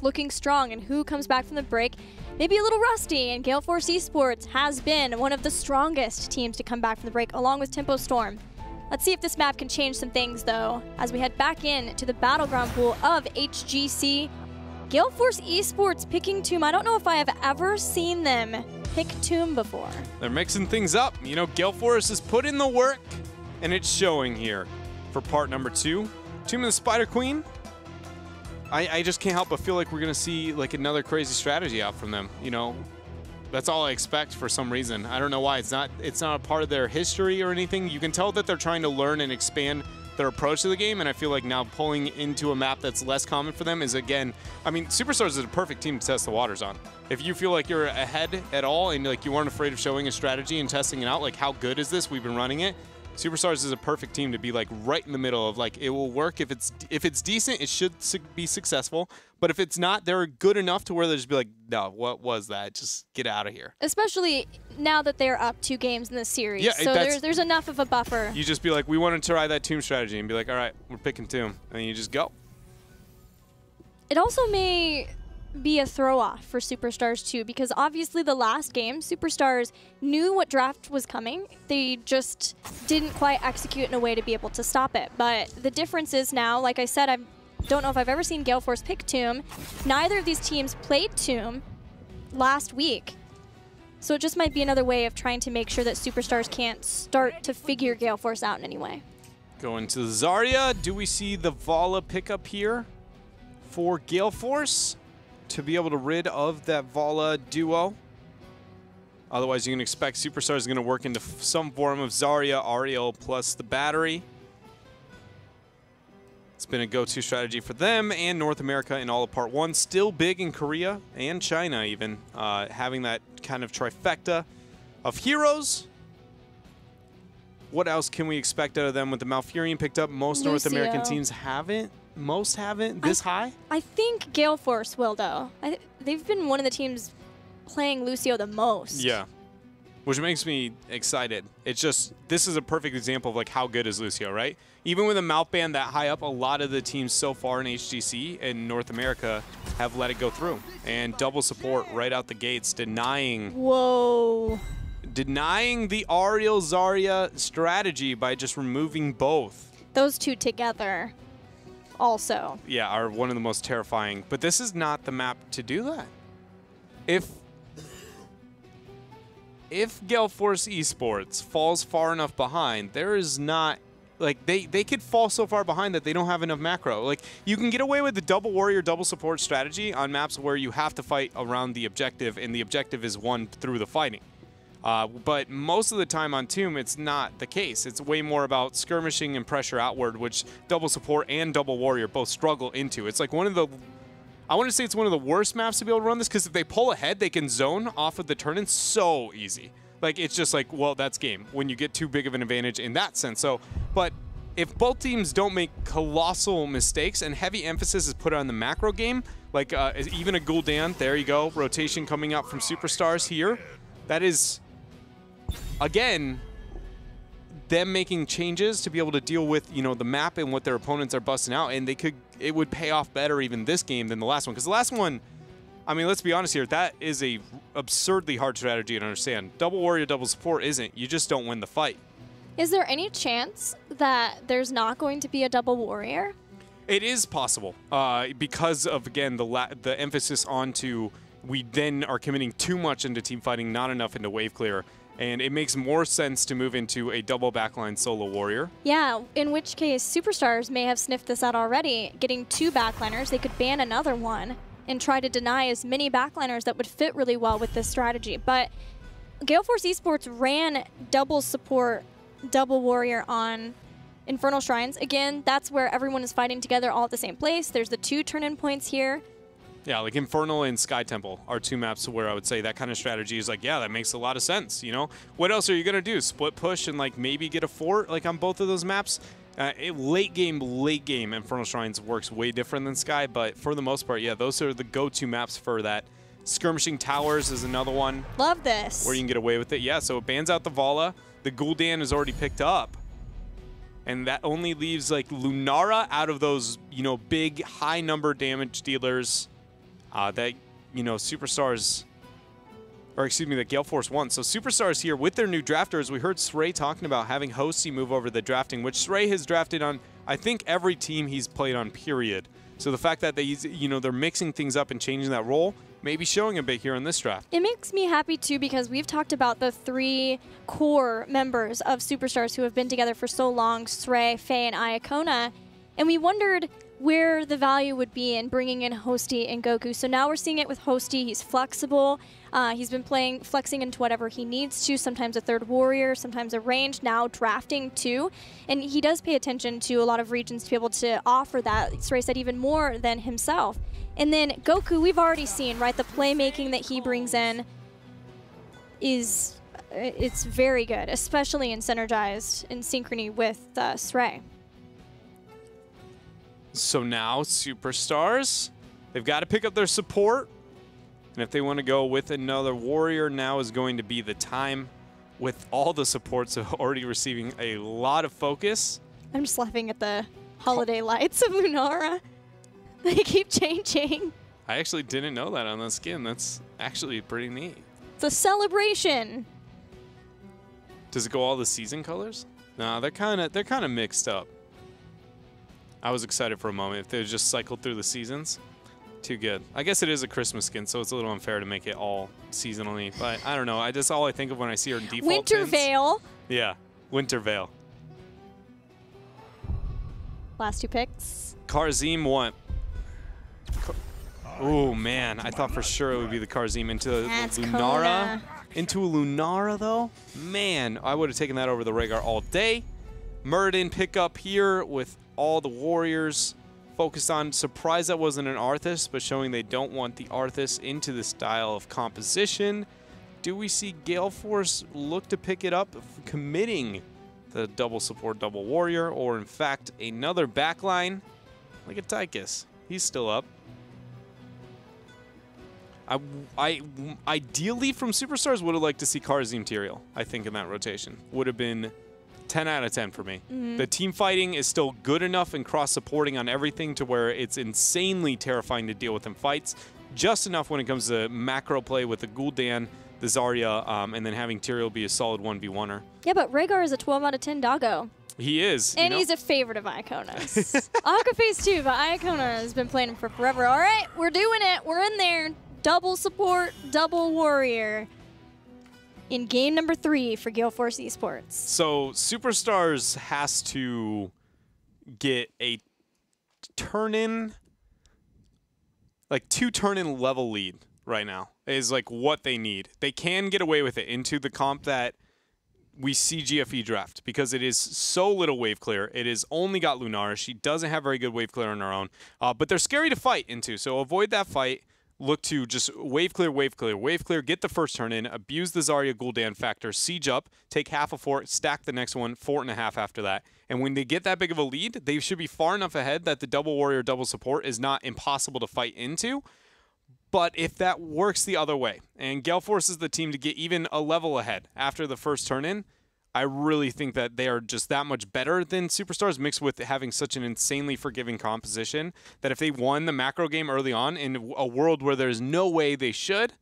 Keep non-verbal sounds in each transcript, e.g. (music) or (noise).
looking strong, and who comes back from the break maybe a little rusty. And Gale Force Esports has been one of the strongest teams to come back from the break, along with Tempo Storm. Let's see if this map can change some things, though, as we head back in to the battleground pool of HGC. Gale Force Esports picking Tomb. I don't know if I have ever seen them pick Tomb before. They're mixing things up. You know, Gale Force has put in the work, and it's showing here for part number two. Tomb of the Spider Queen. I, I just can't help but feel like we're going to see like another crazy strategy out from them. You know, that's all I expect for some reason. I don't know why. It's not it's not a part of their history or anything. You can tell that they're trying to learn and expand their approach to the game, and I feel like now pulling into a map that's less common for them is again, I mean, Superstars is a perfect team to test the waters on. If you feel like you're ahead at all and like you weren't afraid of showing a strategy and testing it out, like how good is this? We've been running it. Superstars is a perfect team to be like right in the middle of like it will work if it's if it's decent, it should su be successful. But if it's not, they're good enough to where they'll just be like, no, what was that? Just get out of here. Especially now that they're up two games in the series. Yeah, so there's there's enough of a buffer. You just be like, we want to try that tomb strategy and be like, all right, we're picking tomb, and you just go. It also may be a throw off for Superstars too, because obviously the last game, Superstars knew what draft was coming. They just didn't quite execute in a way to be able to stop it. But the difference is now, like I said, I don't know if I've ever seen Gale Force pick Tomb. Neither of these teams played Tomb last week. So it just might be another way of trying to make sure that Superstars can't start to figure Gale Force out in any way. Going to Zarya, do we see the Valla pickup here for Gale Force? To be able to rid of that Valla duo. Otherwise, you can expect Superstars is going to work into some form of Zarya, Auriel, plus the battery. It's been a go-to strategy for them and North America in all of Part 1. Still big in Korea and China even, uh, having that kind of trifecta of heroes. What else can we expect out of them with the Malfurion picked up? Most Lucio. North American teams haven't most haven't this I, high? I think Gale Force will, though. I, they've been one of the teams playing Lucio the most. Yeah. Which makes me excited. It's just, this is a perfect example of like how good is Lucio, right? Even with a mouth band that high up, a lot of the teams so far in HGC and North America have let it go through. And double support right out the gates, denying... Whoa. Denying the Auriel Zarya strategy by just removing both. Those two together also. Yeah, are one of the most terrifying. But this is not the map to do that. If if Gale Force Esports falls far enough behind, there is not like they they could fall so far behind that they don't have enough macro. Like you can get away with the double warrior, double support strategy on maps where you have to fight around the objective, and the objective is won through the fighting. Uh, but most of the time on Tomb, it's not the case. It's way more about skirmishing and pressure outward, which double support and double warrior both struggle into. It's like one of the I want to say it's one of the worst maps to be able to run this because if they pull ahead, they can zone off of the turn in so easy. Like, it's just like, well, that's game when you get too big of an advantage in that sense. So, but if both teams don't make colossal mistakes and heavy emphasis is put on the macro game, like uh, even a Gul'dan, there you go, rotation coming out from Superstars here, that is again, them making changes to be able to deal with you know the map and what their opponents are busting out, and they could it would pay off better even this game than the last one because the last one. I mean, let's be honest here. That is a absurdly hard strategy to understand. Double warrior, double support isn't. You just don't win the fight. Is there any chance that there's not going to be a double warrior? It is possible uh, because of again the the emphasis onto we then are committing too much into team fighting, not enough into wave clear and it makes more sense to move into a double backline solo warrior. Yeah, in which case Superstars may have sniffed this out already, getting two backliners. They could ban another one and try to deny as many backliners that would fit really well with this strategy. But Gale Force Esports ran double support, double warrior on Infernal Shrines. Again, that's where everyone is fighting together all at the same place. There's the two turn-in points here. Yeah, like Infernal and Sky Temple are two maps where I would say that kind of strategy is like, yeah, that makes a lot of sense, you know? What else are you going to do? Split push and like maybe get a fort like on both of those maps? Uh, late game, late game, Infernal Shrines works way different than Sky, but for the most part, yeah, those are the go-to maps for that. Skirmishing Towers is another one. Love this. Where you can get away with it. Yeah, so it bans out the Valla. The Gul'dan is already picked up. And that only leaves like Lunara out of those, you know, big high number damage dealers uh, that, you know, Superstars, or excuse me, that Gale Force won. So Superstars here with their new drafters, we heard Sray talking about having Hosty move over the drafting, which Sray has drafted on, I think, every team he's played on, period. So the fact that they, you know, they're mixing things up and changing that role, maybe showing a bit here in this draft. It makes me happy too because we've talked about the three core members of Superstars who have been together for so long, Sray, Faye, and Iacona, and we wondered where the value would be in bringing in Hosty and Goku. So now we're seeing it with Hosty. He's flexible. Uh, he's been playing, flexing into whatever he needs to, sometimes a third warrior, sometimes a range, now drafting too. And he does pay attention to a lot of regions to be able to offer that. Sray said even more than himself. And then Goku, we've already seen, right? The playmaking that he brings in is it's very good, especially in synergized in synchrony with uh, Sray. So now Superstars, they've got to pick up their support. And if they want to go with another warrior, now is going to be the time with all the supports (laughs) already receiving a lot of focus. I'm just laughing at the holiday lights of Lunara. (laughs) They keep changing. I actually didn't know that on the skin. That's actually pretty neat. It's a celebration. Does it go all the season colors? No, they're kind of they're kind of mixed up. I was excited for a moment if they just cycled through the seasons. Too good. I guess it is a Christmas skin, so it's a little unfair to make it all seasonally. But I don't know. I just all I think of when I see her in default. Winter pins. Veil. Yeah, Winter Veil. Last two picks. Kharazim won. Oh man, I thought for sure it would be the Kharazim into the Lunara. Kona. Into a Lunara though? Man, I would have taken that over the Rehgar all day. Muradin pick up here with all the warriors focused on. Surprised that wasn't an Arthas, but showing they don't want the Arthas into the style of composition. Do we see Gale Force look to pick it up, committing the double support, double warrior, or in fact another backline? Look at Tychus. He's still up. I, I ideally from Superstars would have liked to see Kharazim Tyrael, I think, in that rotation. Would have been 10 out of 10 for me. The team fighting is still good enough and cross supporting on everything to where it's insanely terrifying to deal with in fights. Just enough when it comes to macro play with the Gul'dan, the Zarya, um, and then having Tyrael be a solid 1v1er. Yeah, but Rehgar is a 12 out of 10 doggo. He is. you And know? he's a favorite of Iacona's. Akaface (laughs) too, but Iacona has been playing him for forever. All right, we're doing it. We're in there. Double support, double warrior. In game number three for Gale Force Esports. So Superstars has to get a turn in, like two turn in level lead right now is like what they need. They can get away with it into the comp that we see GFE draft because it is so little wave clear. It is only got Lunara. She doesn't have very good wave clear on her own, uh, but they're scary to fight into. So avoid that fight. Look to just wave clear, wave clear, wave clear, get the first turn in, abuse the Zarya Gul'dan factor, siege up, take half a fort, stack the next one, fort and a half after that. And when they get that big of a lead, they should be far enough ahead that the double warrior, double support is not impossible to fight into. But if that works the other way, and Gale forces the team to get even a level ahead after the first turn in, I really think that they are just that much better than Superstars mixed with having such an insanely forgiving composition that if they won the macro game early on in a world where there's no way they should,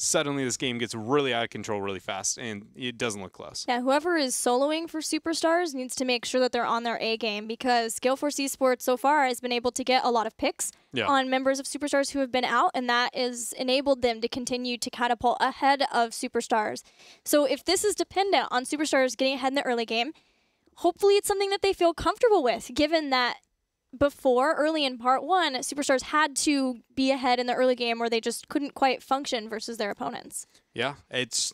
suddenly this game gets really out of control really fast and it doesn't look close. Yeah, whoever is soloing for Superstars needs to make sure that they're on their A game because Gale Force Esports so far has been able to get a lot of picks Yeah. on members of Superstars who have been out, and that has enabled them to continue to catapult ahead of Superstars. So if this is dependent on Superstars getting ahead in the early game, hopefully it's something that they feel comfortable with, given that before early in part one, Superstars had to be ahead in the early game where they just couldn't quite function versus their opponents. Yeah, it's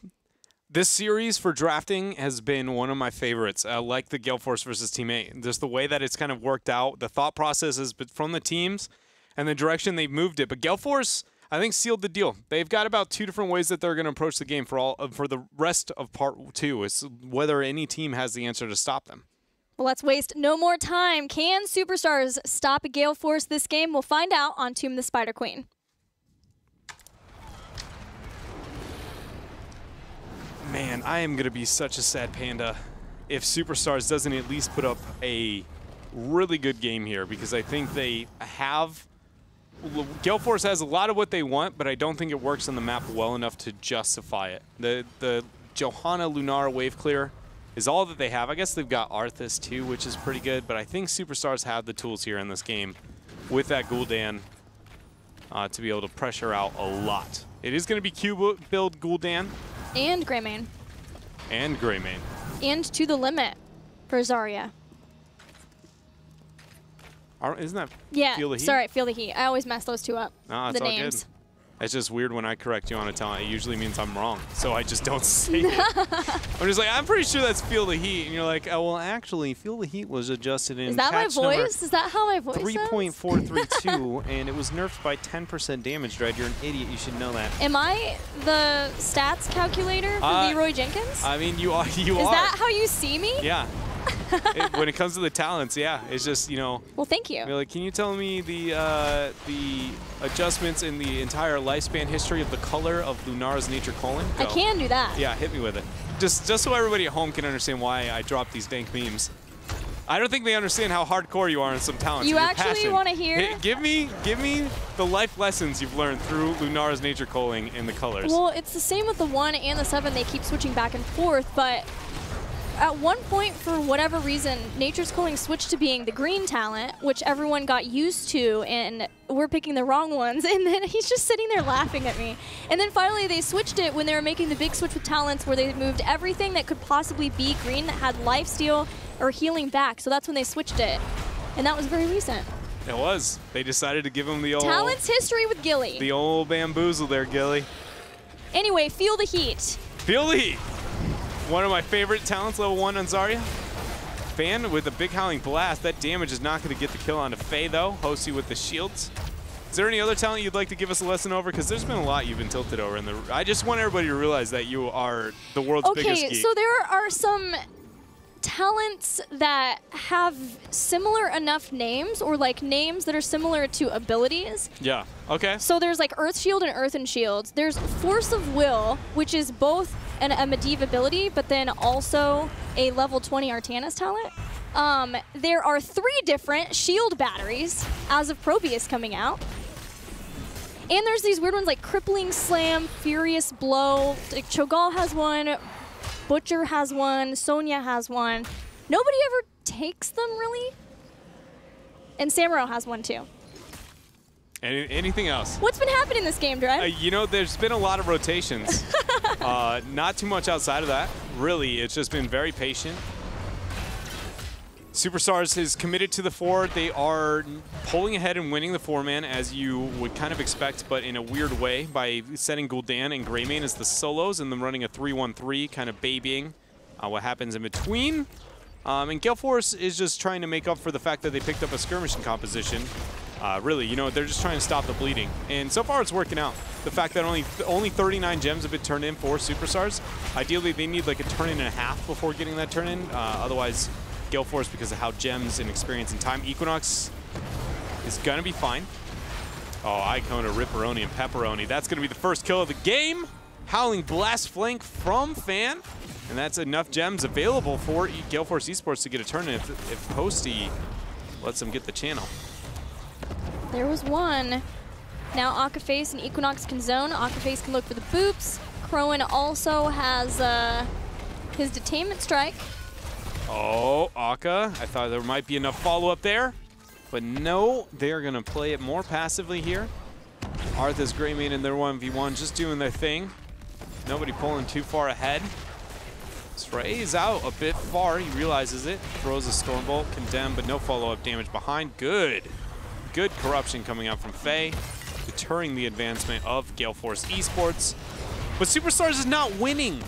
this series for drafting has been one of my favorites. I like the Gale Force versus Team 8. Just the way that it's kind of worked out, the thought processes but from the teams and the direction they've moved it. But Gale Force, I think, sealed the deal. They've got about two different ways that they're going to approach the game for all uh, for the rest of part two. Is whether any team has the answer to stop them. Let's waste no more time. Can Superstars stop Gale Force this game? We'll find out on Tomb the Spider Queen. Man, I am going to be such a sad panda if Superstars doesn't at least put up a really good game here because I think they have Gale Force has a lot of what they want, but I don't think it works on the map well enough to justify it. The the Johanna Lunara wave clear is all that they have. I guess they've got Arthas too, which is pretty good, but I think Superstars have the tools here in this game with that Gul'dan uh, to be able to pressure out a lot. It is going to be Q build Gul'dan And Greymane. and Greymane. And to the limit for Zarya. Isn't that Yeah, Feel the Heat? sorry, Feel the Heat. I always mess those two up. The all names. good. It's just weird when I correct you on a talent. It usually means I'm wrong, so I just don't (laughs) say it. (laughs) I'm just like, I'm pretty sure that's Feel the Heat, and you're like, oh well, actually, Feel the Heat was adjusted in Is that my voice? Is that how my voice sounds? 3.432, (laughs) and it was nerfed by 10% damage. Dread, you're an idiot. You should know that. Am I the stats calculator for Uh, Leroy Jenkins? I mean, you are. You Is are. that how you see me? yeah. (laughs) It- when it comes to the talents, yeah, it's just you know. Well, thank you. Like, can you tell me the uh, the adjustments in the entire lifespan history of the color of Lunara's nature colon? I can do that. Yeah, hit me with it. Just just so everybody at home can understand why I drop these dank memes. I don't think they understand how hardcore you are in some talents. You actually wanna hear? Hey, give me give me the life lessons you've learned through Lunara's nature calling in the colors. Well, it's the same with the one and the seven. They keep switching back and forth, but at one point, for whatever reason, Nature's Calling switched to being the green talent, which everyone got used to, and we're picking the wrong ones. (laughs) And then he's just sitting there laughing at me. And then finally, they switched it when they were making the big switch with talents, where they moved everything that could possibly be green that had life steal or healing back. So that's when they switched it, and that was very recent. it was. They decided to give him the old Talents history with Gilly. the old bamboozle there, Gilly. Anyway, feel the heat. Feel the heat. One of my favorite talents, level one on Zarya. Fan with a big howling blast. That damage is not going to get the kill onto Faye though. Hosty with the shields. Is there any other talent you'd like to give us a lesson over? Because there's been a lot you've been tilted over. In the, I just want everybody to realize that you are the world's biggest Okay, so there are some talents that have similar enough names or like names that are similar to abilities. yeah. Okay. So there's like Earth Shield and Earthen Shields. There's Force of Will, which is both an, a Medivh ability, but then also a level 20 Artanis talent. Um, there are three different shield batteries as of Probius coming out. And there's these weird ones like Crippling Slam, Furious Blow. Like Cho'Gall has one, Butcher has one, Sonya has one. Nobody ever takes them really. And Samuro has one too. Any, anything else? What's been happening in this game, Dre? Uh, you know, there's been a lot of rotations. (laughs) uh, not too much outside of that. Really, it's just been very patient. Superstars is committed to the four. They are pulling ahead and winning the four-man as you would kind of expect, but in a weird way by setting Gul'dan and Greymane as the solos and then running a 3-1-3, kind of babying uh, what happens in between. Um, and Gale Force is just trying to make up for the fact that they picked up a skirmishing composition. Uh, really, you know, they're just trying to stop the bleeding. And so far, it's working out. The fact that only only 39 gems have been turned in for Superstars. Ideally, they need like a turn in and a half before getting that turn in. Uh, otherwise, Gale Force, because of how gems and experience and time, Equinox is going to be fine. Oh, Iacona, Ripperoni, and Pepperoni. That's going to be the first kill of the game. Howling Blast Flank from Fan. And that's enough gems available for Gale Force Esports to get a turn in if, if Hosty lets them get the channel. There was one. Now Akaface and Equinox can zone. Akaface can look for the boops. Crowan also has uh, his detainment strike. Oh, Aka. I thought there might be enough follow-up there. But no, they're going to play it more passively here. Arthas, Greymane in their 1v1 just doing their thing. Nobody pulling too far ahead. Stray is out a bit far. He realizes it. Throws a Stormbolt. Condemned, but no follow-up damage behind. Good. Good corruption coming out from Faye. Deterring the advancement of Gale Force Esports. But Superstars is not winning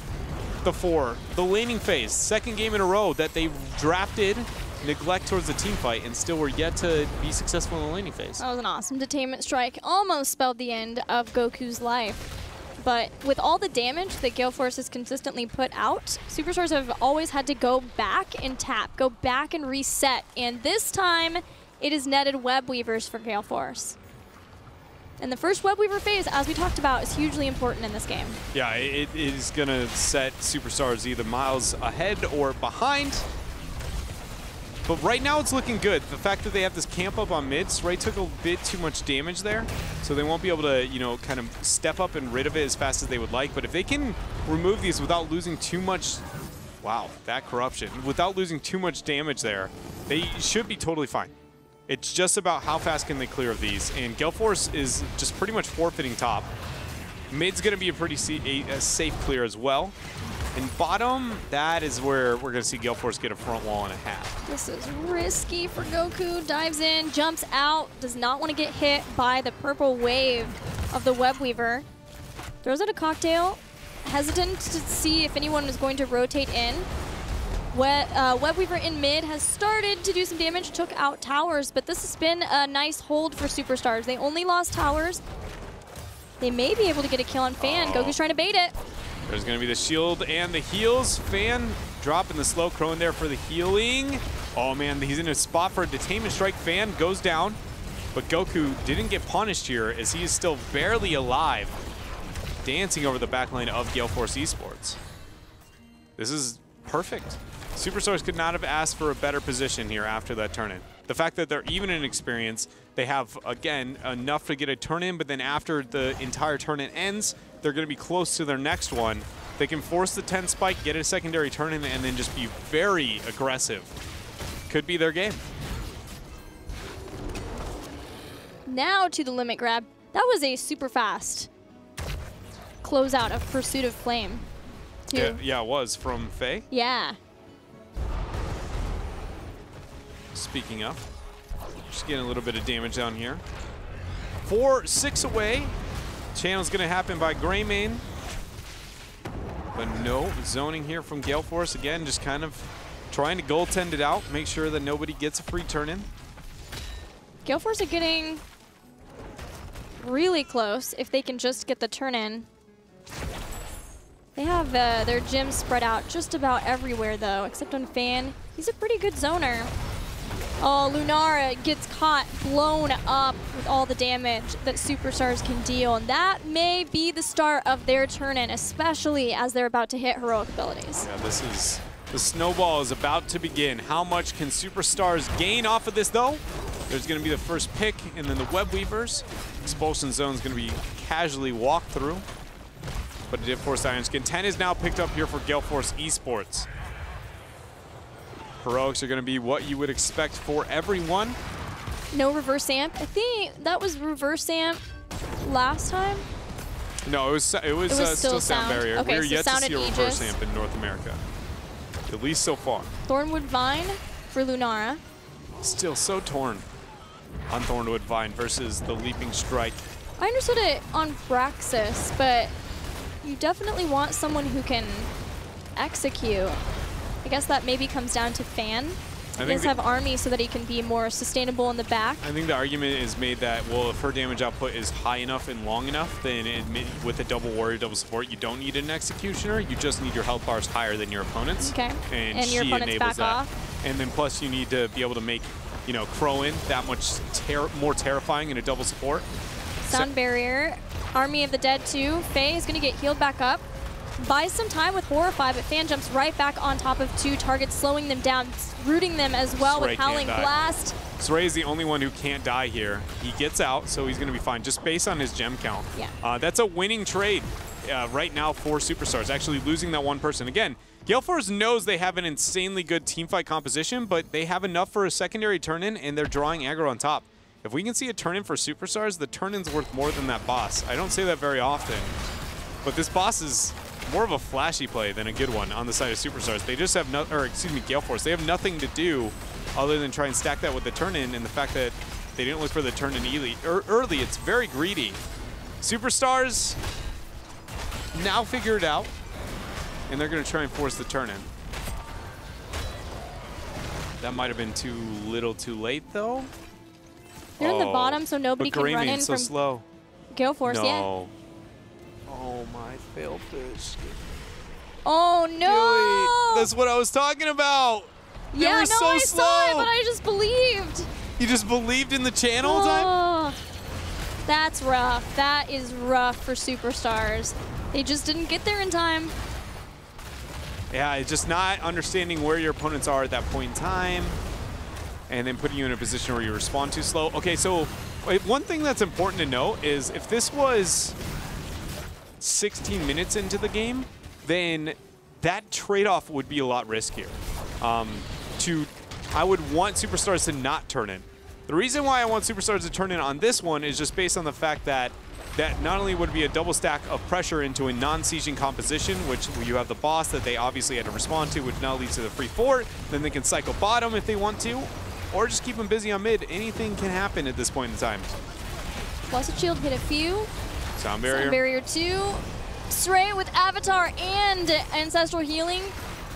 the four, the laning phase, second game in a row that they drafted neglect towards the team fight and still were yet to be successful in the laning phase. That was an awesome detainment strike. Almost spelled the end of Goku's life. But with all the damage that Gale Force has consistently put out, Superstars have always had to go back and tap, go back and reset. And this time, it is netted Web Weavers for Gale Force. And the first Web Weaver phase, as we talked about, is hugely important in this game. Yeah, it, is going to set Superstars either miles ahead or behind. But right now it's looking good. The fact that they have this camp up on mid, Stray took a bit too much damage there, so they won't be able to, you know, kind of step up and rid of it as fast as they would like. But if they can remove these without losing too much, wow, that corruption, without losing too much damage there, they should be totally fine. It's just about how fast can they clear of these, and Gale Force is just pretty much forfeiting top. Mid's going to be a pretty a, safe clear as well. And bottom, that is where we're going to see Gale Force get a front wall and a half. This is risky for Goku. Dives in, jumps out, does not want to get hit by the purple wave of the Web Weaver. Throws out a cocktail, hesitant to see if anyone is going to rotate in. Web, uh, Web Weaver in mid has started to do some damage, took out towers, but this has been a nice hold for Superstars. They only lost towers. They may be able to get a kill on Fan. Oh. Goku's trying to bait it. There's going to be the shield and the heals. Fan dropping the slow crone there for the healing. Oh man, he's in a spot for a detainment strike. Fan goes down, but Goku didn't get punished here as he is still barely alive, dancing over the backline of Gale Force Esports. This is perfect. Superstars could not have asked for a better position here after that turn-in. The fact that they're even in experience, they have, again, enough to get a turn-in, but then after the entire turn-in ends, they're going to be close to their next one. They can force the 10 spike, get a secondary turn-in, and then just be very aggressive. Could be their game. Now to the limit grab. That was a super fast closeout of Pursuit of Flame. too. Yeah, yeah, it was from Faye. Yeah. Speaking of, just getting a little bit of damage down here. Four, six away. Channel's gonna happen by Greymane. But no zoning here from Gale Force. Again, just kind of trying to goaltend it out, make sure that nobody gets a free turn in. Gale Force are getting really close if they can just get the turn in. They have uh, their gym spread out just about everywhere though, except on Fan. He's a pretty good zoner. Oh, Lunara gets caught, blown up with all the damage that Superstars can deal, and that may be the start of their turn-in, especially as they're about to hit heroic abilities. Yeah, this is, the snowball is about to begin. How much can Superstars gain off of this though? There's gonna be the first pick and then the Web Weavers. Expulsion zone is gonna be casually walked through. But did force Iron Skin. 10 is now picked up here for Gale Force Esports. Heroics are going to be what you would expect for everyone. No reverse amp. I think that was reverse amp last time. No, it was it was, It was uh, still still sound sound. barrier. Okay, We're so yet to see a reverse amp in North America, at least so far. Thornwood Vine for Lunara. Still so torn on Thornwood Vine versus the Leaping Strike. I understood it on Braxis, but you definitely want someone who can execute. I guess that maybe comes down to Fan. I He think does have Army so that he can be more sustainable in the back. I think the argument is made that well, if her damage output is high enough and long enough, then it, with a double warrior, double support, you don't need an executioner. You just need your health bars higher than your opponents. Okay. And, And your she opponents enables back that. off. And then plus you need to be able to make, you know, Crowin that much ter more terrifying in a double support. Sound barrier. Army of the Dead 2. Faye is going to get healed back up. Buys some time with Horrify, but Fan jumps right back on top of two targets, slowing them down, rooting them as well with Howling. Blast. Sray is the only one who can't die here. He gets out, so he's going to be fine, just based on his gem count. Yeah. Uh, that's a winning trade uh, right now for Superstars, actually losing that one person. Again, Gale Force knows they have an insanely good teamfight composition, but they have enough for a secondary turn-in, and they're drawing aggro on top. If we can see a turn-in for Superstars, the turn-in's worth more than that boss. I don't say that very often, but this boss is more of a flashy play than a good one on the side of Superstars. They just have no, or excuse me, Gale Force. They have nothing to do other than try and stack that with the turn-in and the fact that they didn't look for the turn-in early. Er, early. It's very greedy. Superstars now figure it out, and they're going to try and force the turn-in. That might have been too little too late, though. They're in the Oh, bottom, so nobody can run in so from slow. Gale Force. Yeah. Oh my failed fish. Oh no! That's what I was talking about. They yeah, were no, so I saw it, but I just believed. You just believed in the channel time? Oh, that's rough. That is rough for superstars. They just didn't get there in time. Yeah, it's just not understanding where your opponents are at that point in time. and then putting you in a position where you respond too slow. Okay, so one thing that's important to note is if this was 16 minutes into the game, then that trade-off would be a lot riskier. Um, to, I would want Superstars to not turn in. The reason why I want Superstars to turn in on this one is just based on the fact that that not only would be a double stack of pressure into a non-sieging composition, which you have the boss that they obviously had to respond to, which now leads to the free fort, then they can cycle bottom if they want to, or just keep them busy on mid. Anything can happen at this point in time. Blessed Shield hit a few. Sound barrier. Sound barrier two. Stray with Avatar and Ancestral Healing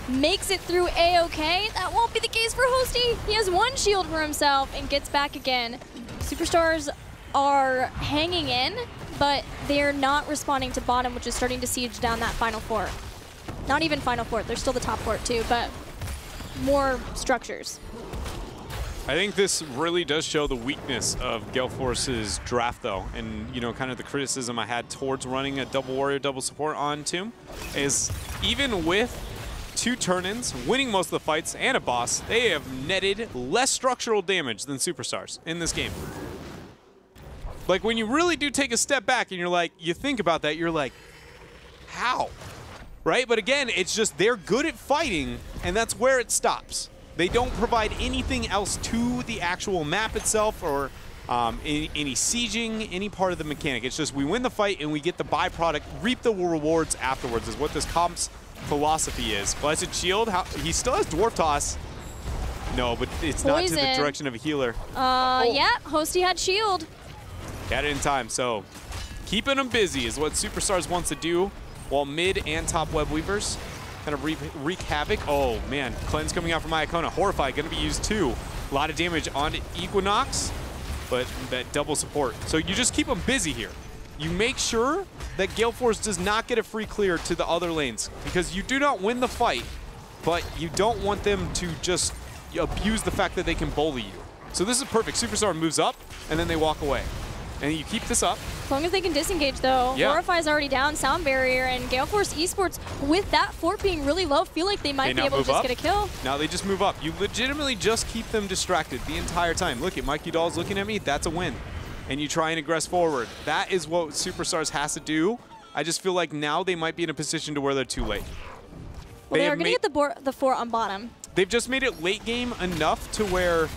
makes it through A-OK. That won't be the case for Hosty. He has one shield for himself and gets back again. Superstars are hanging in, but they're not responding to bottom, which is starting to siege down that final fort. Not even final fort, they're still the top fort too, but more structures. I think this really does show the weakness of Gale Force's draft, though, and you know, kind of the criticism I had towards running a double warrior, double support on Tomb, is even with two turn-ins, winning most of the fights, and a boss, they have netted less structural damage than Superstars in this game. Like, when you really do take a step back and you're like, you think about that, you're like, how? Right? But again, it's just they're good at fighting, and that's where it stops. They don't provide anything else to the actual map itself or um, any, any, sieging, any part of the mechanic. It's just we win the fight and we get the byproduct, reap the rewards afterwards is what this comp's philosophy is. Blessed Shield, how, he still has Dwarf Toss. No, but it's Poison. not to the direction of a healer. Uh, oh. yeah, Hosty had Shield. Got it in time, so keeping them busy is what Superstars wants to do, while mid and top web weavers kind of wreak, wreak havoc. Oh, man. Cleanse coming out from Iacona. Horrify going to be used too. A lot of damage on Equinox, but that double support. So you just keep them busy here. You make sure that Gale Force does not get a free clear to the other lanes because you do not win the fight, but you don't want them to just abuse the fact that they can bully you. So this is perfect. Superstar moves up, and then they walk away. And you keep this up. As long as they can disengage, though. Yeah. is already down, Sound Barrier, and Gale Force Esports, with that fort being really low, feel like they might they be able to just up. get a kill. Now they just move up. You legitimately just keep them distracted the entire time. Look at Mikey Doll's looking at me. That's a win. And you try and aggress forward. That is what Superstars has to do. I just feel like now they might be in a position to where they're too late. Well, they, they are going to get the, the fort on bottom. They've just made it late game enough to where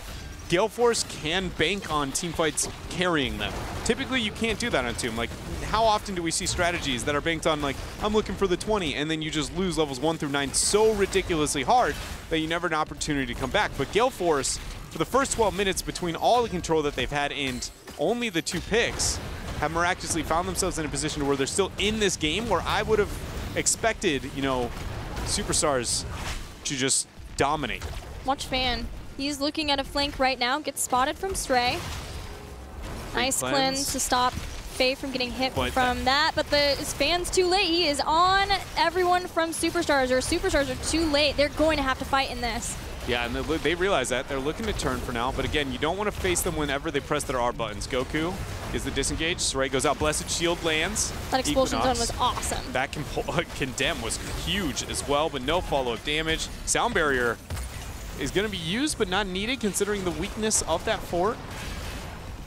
Gale Force can bank on team fights carrying them. Typically, you can't do that on Tomb. Like, how often do we see strategies that are banked on, like, I'm looking for the 20, and then you just lose levels 1 through 9 so ridiculously hard that you never have an opportunity to come back. But Gale Force, for the first 12 minutes between all the control that they've had and only the two picks, have miraculously found themselves in a position where they're still in this game where I would have expected, you know, superstars to just dominate. Watch Fan. He's looking at a flank right now, gets spotted from Stray. Nice cleanse. cleanse to stop Faye from getting hit but from that, but the Fan's too late. He is on everyone from Superstars, or Superstars are too late. They're going to have to fight in this. Yeah, and they realize that. They're looking to turn for now, but again, you don't want to face them whenever they press their R buttons. Goku is the disengage. Saray goes out. Blessed Shield lands. That explosion Equinox. zone was awesome. That (laughs) condemn was huge as well, but no follow-up damage. Sound barrier is going to be used but not needed considering the weakness of that fort.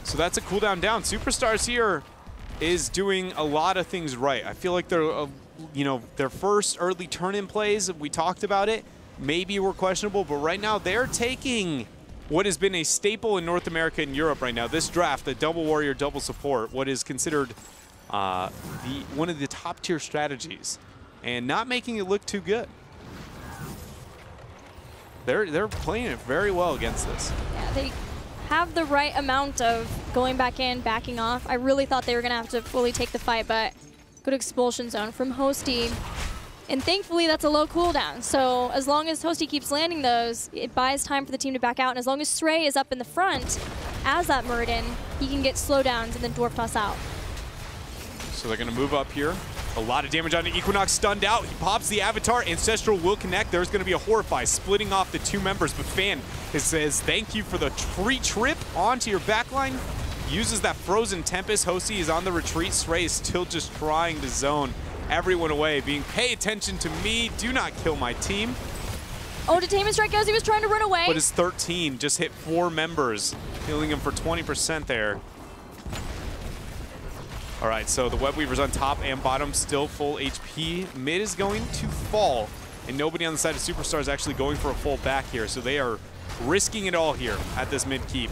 So that's a cooldown down. Superstars here is doing a lot of things right. I feel like they're, uh, you know, their first early turn-in plays, we talked about it, maybe were questionable, but right now they're taking what has been a staple in North America and Europe right now. This draft, the double warrior, double support, what is considered uh, the one of the top tier strategies, and not making it look too good they're they're playing it very well against this. Yeah, they have the right amount of going back in, backing off. I really thought they were going to have to fully take the fight, but good expulsion zone from Hosty. And thankfully, that's a low cooldown. So as long as Hosty keeps landing those, it buys time for the team to back out. And as long as Stray is up in the front as that Muradin, he can get slowdowns and then Dwarf Toss out. So they're going to move up here. A lot of damage on the Equinox, stunned out. He pops the Avatar. Ancestral will connect. There's going to be a Horrify splitting off the two members, but Fan says thank you for the free trip onto your backline. Uses that Frozen Tempest. Hosty is on the retreat. Stray is still just trying to zone everyone away, being pay attention to me. Do not kill my team. Oh, Detainment Strike as he was trying to run away. But his 13 just hit four members, healing him for 20% there. All right, so the Web Weaver's on top and bottom, still full HP. Mid is going to fall, and nobody on the side of Superstar is actually going for a full back here, so they are risking it all here at this mid keep.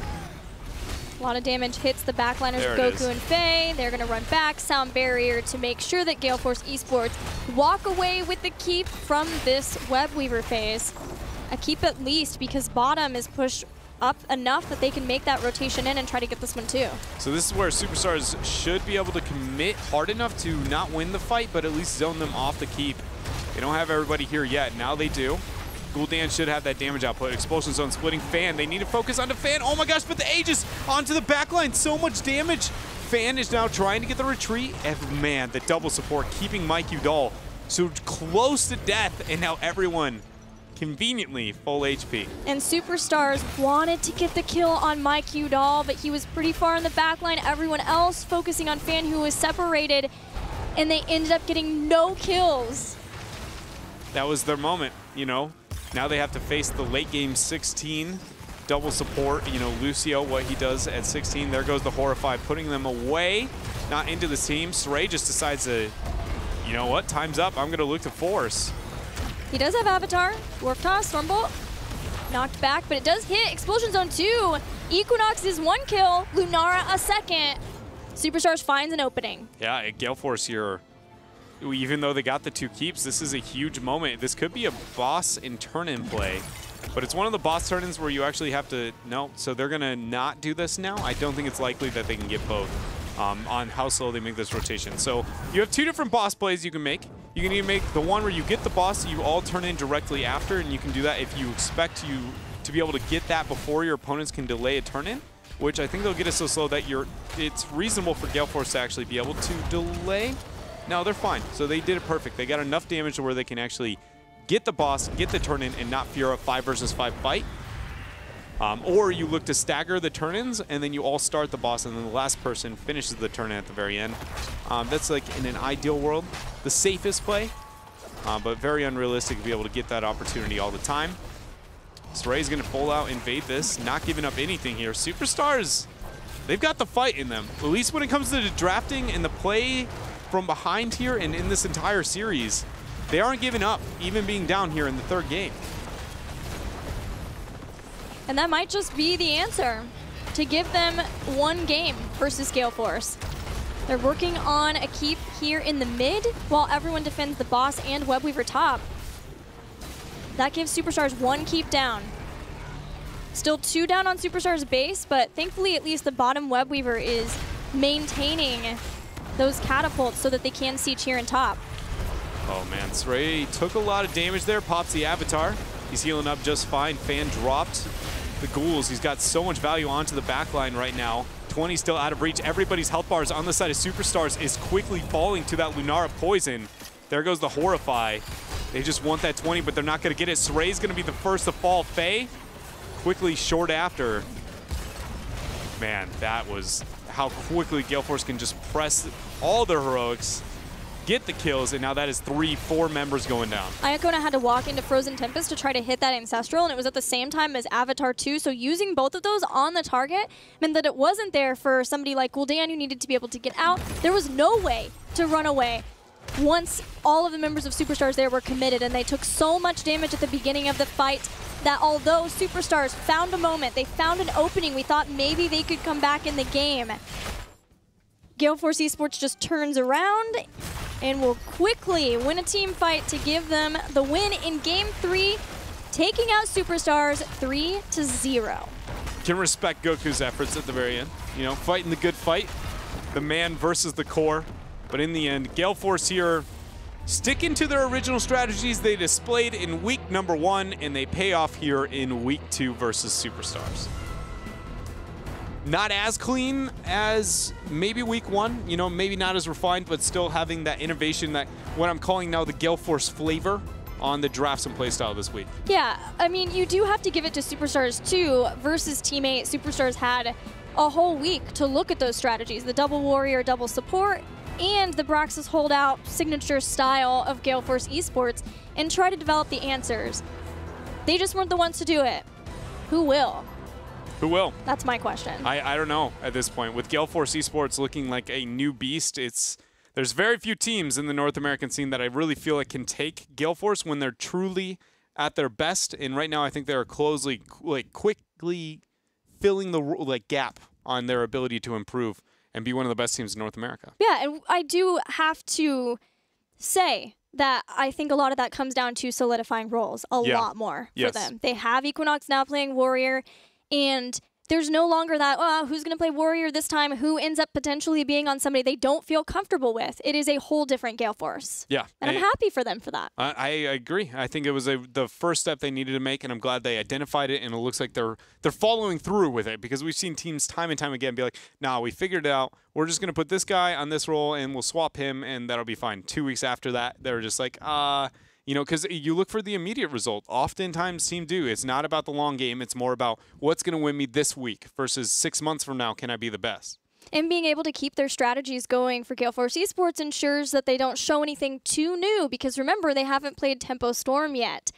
A lot of damage hits the backliners of it is. Goku and Faye. They're going to run back, sound barrier to make sure that Gale Force Esports walk away with the keep from this Web Weaver phase. A keep at least because bottom is pushed up enough that they can make that rotation in and try to get this one too. So this is where Superstars should be able to commit hard enough to not win the fight, but at least zone them off the keep. They don't have everybody here yet. Now they do. Gul'dan should have that damage output. Expulsion zone splitting Fan. They need to focus on the Fan. Oh my gosh, but the Aegis onto the backline. So much damage. Fan is now trying to get the retreat. And man, the double support keeping Mike Udall so close to death. And now everyone conveniently full HP. And Superstars wanted to get the kill on Mike Udall, but he was pretty far in the back line. Everyone else focusing on Fan, who was separated, and they ended up getting no kills. that was their moment, you know. Now they have to face the late game 16 double support, you know, Lucio, what he does at 16. There goes the Horrify, putting them away, not into the team. Saray just decides to, you know what, time's up. I'm going to look to force. He does have Avatar, Dwarf Toss, Stormbolt, knocked back, but it does hit. Expulsion Zone 2. Equinox is one kill, Lunara a second. Superstars finds an opening. Yeah, Gale Force here, even though they got the two keeps, this is a huge moment. This could be a boss and turn-in play. But it's one of the boss turn-ins where you actually have to, no, so they're going to not do this now. I don't think it's likely that they can get both um, on how slow they make this rotation. So you have two different boss plays you can make. You can even make the one where you get the boss that you all turn in directly after, and you can do that if you expect you to be able to get that before your opponents can delay a turn-in, which I think they'll get it so slow that you're, it's reasonable for Gale Force to actually be able to delay. No, they're fine. So they did it perfect. They got enough damage to where they can actually get the boss, get the turn-in, and not fear a five versus five fight. Um, or you look to stagger the turn-ins, and then you all start the boss, and then the last person finishes the turn-in at the very end. Um, that's like in an ideal world, the safest play, uh, but very unrealistic to be able to get that opportunity all the time. Saray's going to full out invade this, not giving up anything here. Superstars, they've got the fight in them. At least when it comes to the drafting and the play from behind here and in this entire series, they aren't giving up, even being down here in the third game. And that might just be the answer to give them one game versus Gale Force. They're working on a keep here in the mid while everyone defends the boss and Webweaver top. That gives Superstars one keep down. Still two down on Superstars base, but thankfully at least the bottom Webweaver is maintaining those catapults so that they can see Cheer and top. Oh man, Saray took a lot of damage there, pops the Avatar. He's healing up just fine. Fan dropped the ghouls. He's got so much value onto the back line right now. 20 still out of reach. Everybody's health bars on the side of Superstars is quickly falling to that Lunara poison. There goes the Horrify. They just want that 20, but they're not going to get it. Saray's going to be the first to fall. Faye quickly short after. Man, that was how quickly Gale Force can just press all their heroics, get the kills, and now that is three, four members going down. Iacona had to walk into Frozen Tempest to try to hit that Ancestral, and it was at the same time as Avatar 2, so using both of those on the target meant that it wasn't there for somebody like Gul'dan who needed to be able to get out. There was no way to run away once all of the members of Superstars there were committed, and they took so much damage at the beginning of the fight that although Superstars found a moment, they found an opening, we thought maybe they could come back in the game. Gale Force Esports just turns around and will quickly win a team fight to give them the win in game three, taking out Superstars three to zero. Can respect Goku's efforts at the very end. You know, fighting the good fight, the man versus the core. But in the end, Gale Force here sticking to their original strategies they displayed in week number one, and they pay off here in week two versus Superstars. Not as clean as maybe week one, you know, maybe not as refined, but still having that innovation that what I'm calling now the Gale Force flavor on the drafts and playstyle this week. Yeah, I mean, you do have to give it to Superstars too. Versus Teammate, Superstars had a whole week to look at those strategies the double warrior, double support, and the Braxis holdout signature style of Gale Force Esports and try to develop the answers. They just weren't the ones to do it. Who will? Who will? That's my question. I, I don't know at this point. With Gale Force Esports looking like a new beast, it's there's very few teams in the North American scene that I really feel like can take Gale Force when they're truly at their best. And right now, I think they're closely, like quickly filling the like gap on their ability to improve and be one of the best teams in North America. Yeah, and I do have to say that I think a lot of that comes down to solidifying roles a Yeah. lot more Yes. for them. They have Equinox now playing Warrior, and there's no longer that, oh, who's going to play Warrior this time? Who ends up potentially being on somebody they don't feel comfortable with? It is a whole different Gale Force. Yeah, And I'm happy for them for that. I, I agree. I think it was a, the first step they needed to make, and I'm glad they identified it. And it looks like they're they're following through with it because we've seen teams time and time again be like, "Nah, we figured it out. We're just going to put this guy on this role, and we'll swap him, and that'll be fine." Two weeks after that, they're just like, "Uh." You know, because you look for the immediate result. Oftentimes, team do. It's not about the long game. It's more about what's going to win me this week versus six months from now. Can I be the best? And being able to keep their strategies going for Gale Force Esports ensures that they don't show anything too new because remember, they haven't played Tempo Storm yet.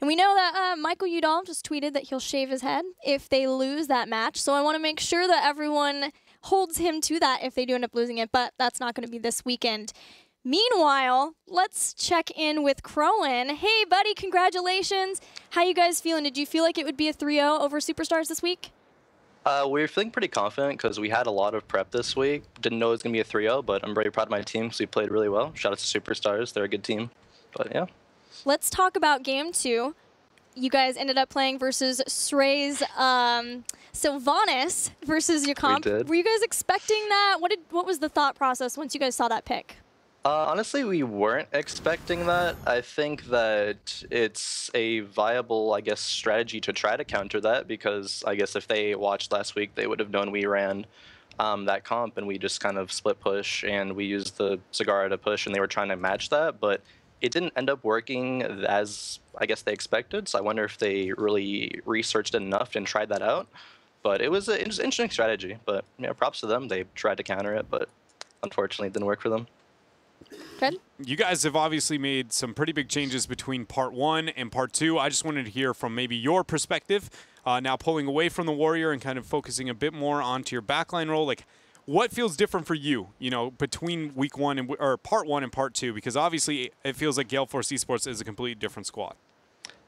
And we know that uh, Michael Udall just tweeted that he'll shave his head if they lose that match. So I want to make sure that everyone holds him to that if they do end up losing it, but that's not going to be this weekend. Meanwhile, let's check in with Crowan. Hey, buddy, congratulations. How you guys feeling? Did you feel like it would be a 3-0 over Superstars this week? Uh, we were feeling pretty confident because we had a lot of prep this week. Didn't know it was going to be a 3 0, but I'm very proud of my team because we played really well. Shout out to Superstars. They're a good team. But yeah. Let's talk about game two. You guys ended up playing versus Sray's um, Sylvanas versus your comp. did. Were you guys expecting that? What did what was the thought process once you guys saw that pick? Uh, honestly, we weren't expecting that. I think that it's a viable, I guess, strategy to try to counter that because I guess if they watched last week, they would have known we ran um, that comp and we just kind of split push and we used the Cigar to push and they were trying to match that, but it didn't end up working as I guess they expected. So I wonder if they really researched enough and tried that out. But it was an interesting strategy. But yeah, props to them. They tried to counter it, but unfortunately, it didn't work for them. Fred? You guys have obviously made some pretty big changes between part one and part two. I just wanted to hear from maybe your perspective, uh, now pulling away from the Warrior and kind of focusing a bit more onto your backline role. Like, what feels different for you, you know, between week one and or part one and part two? Because obviously, it feels like Gale Force Esports is a completely different squad.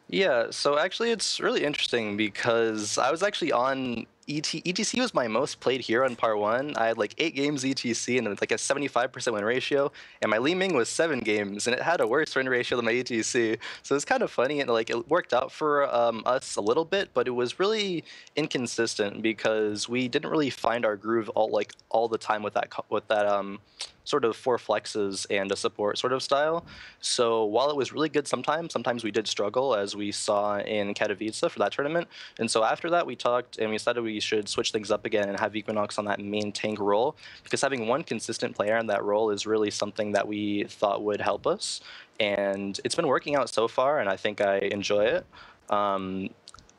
Yeah, so actually it's really interesting because I was actually on ET ETC was my most played hero in part one. I had like eight games ETC and like a 75% win ratio, and my Li Ming was seven games and it had a worse win ratio than my ETC. So it's kind of funny and like it worked out for um, us a little bit, but it was really inconsistent because we didn't really find our groove all like all the time with that with that um sort of four flexes and a support sort of style. So while it was really good sometimes, sometimes we did struggle as we saw in Katowice for that tournament. And so after that, we talked and we decided we should switch things up again and have Equinox on that main tank role because having one consistent player in that role is really something that we thought would help us. And it's been working out so far, and I think I enjoy it. Um,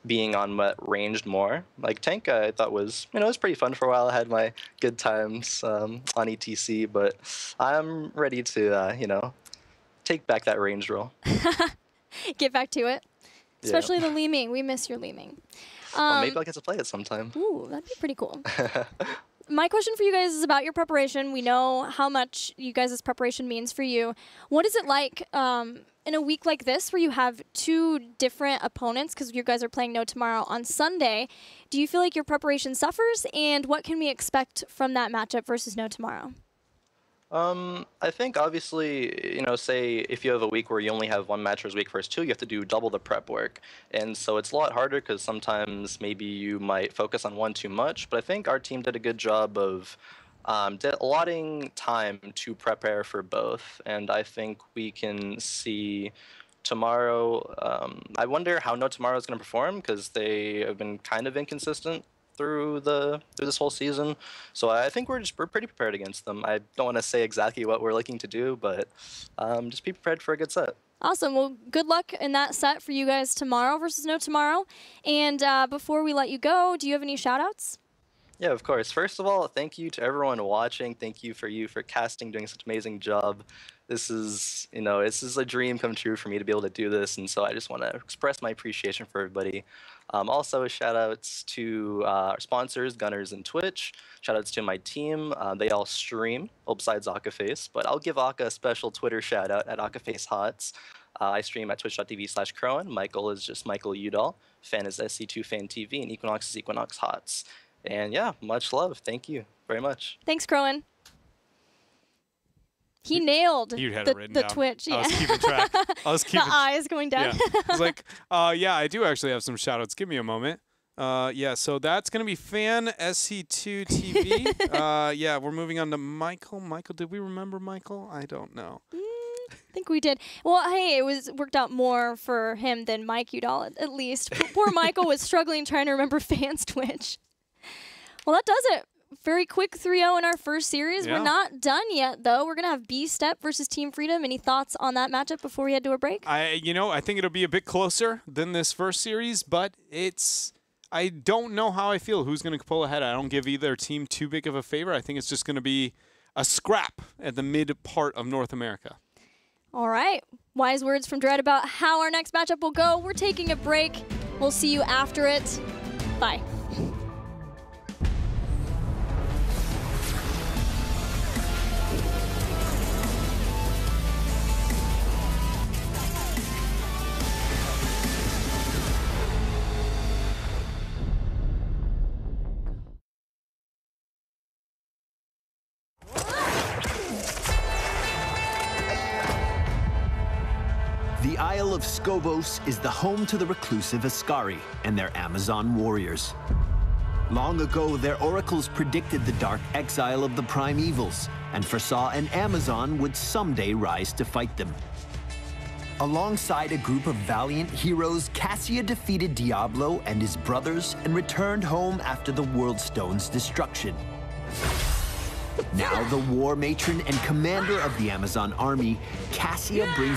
being on what ranged more. Like tank, I thought was you know it was pretty fun for a while. I had my good times um, on ETC, but I'm ready to uh, you know take back that ranged role. (laughs) Get back to it. Yeah. Especially the Li Ming. We miss your leaming. Ming. Well, Um, maybe I'll get to play it sometime. Ooh, that'd be pretty cool. (laughs) My question for you guys is about your preparation. We know how much you guys' preparation means for you. What is it like um, in a week like this where you have two different opponents because you guys are playing No Tomorrow on Sunday? Do you feel like your preparation suffers? And what can we expect from that matchup versus No Tomorrow? Um, I think obviously, you know, say if you have a week where you only have one match week versus two, you have to do double the prep work, and so it's a lot harder because sometimes maybe you might focus on one too much. But I think our team did a good job of um, de- allotting time to prepare for both, and I think we can see tomorrow. Um, I wonder how No Tomorrow is going to perform because they have been kind of inconsistent through the through this whole season. So I think we're just we're pretty prepared against them. I don't want to say exactly what we're looking to do, but um, just be prepared for a good set. Awesome. Well, good luck in that set for you guys tomorrow versus No Tomorrow. And uh, before we let you go, do you have any shout outs? Yeah, of course. First of all, thank you to everyone watching. Thank you for you for casting, doing such an amazing job. This is, you know, this is a dream come true for me to be able to do this, and so I just want to express my appreciation for everybody. Um, also, shout outs to uh, our sponsors, Gunners and Twitch. Shout outs to my team. Uh, they all stream, well, besides Akaface, but I'll give Aka a special Twitter shout out at Akaface Hots. Uh, I stream at twitch.tv slash Crowan. Michael is just Michael Udall. Fan is SC2 Fan TV, and Equinox is Equinox Hots. And yeah, much love. Thank you very much. Thanks, Crowan. He nailed You had the, it written the down. Twitch. I was keeping track. (laughs) I was keeping the keeping. eyes going down. Yeah. I was like, (laughs) uh, yeah, I do actually have some shout outs. Give me a moment. Uh, yeah, so that's going to be Fan SC2 TV. (laughs) uh, yeah, we're moving on to Michael. Michael, did we remember Michael? I don't know. I think we did. Well, hey, it was worked out more for him than Mike Udall, at, at least. Poor Michael was struggling trying to remember fans Twitch. Well, that does it. Very quick 3-0 in our first series. Yeah. We're not done yet, though. We're gonna have B Step versus Team Freedom. Any thoughts on that matchup before we head to a break? I, you know, I think it'll be a bit closer than this first series, but it's. I don't know how I feel. Who's going to pull ahead? I don't give either team too big of a favor. I think it's just going to be a scrap at the mid part of North America. All right. Wise words from Dread about how our next matchup will go. We're taking a break. We'll see you after it. Bye. Skovos is the home to the reclusive Askari and their Amazon warriors. Long ago, their oracles predicted the dark exile of the Prime Evils and foresaw an Amazon would someday rise to fight them. Alongside a group of valiant heroes, Cassia defeated Diablo and his brothers and returned home after the World Stone's destruction. Now the war matron and commander of the Amazon army, Cassia brings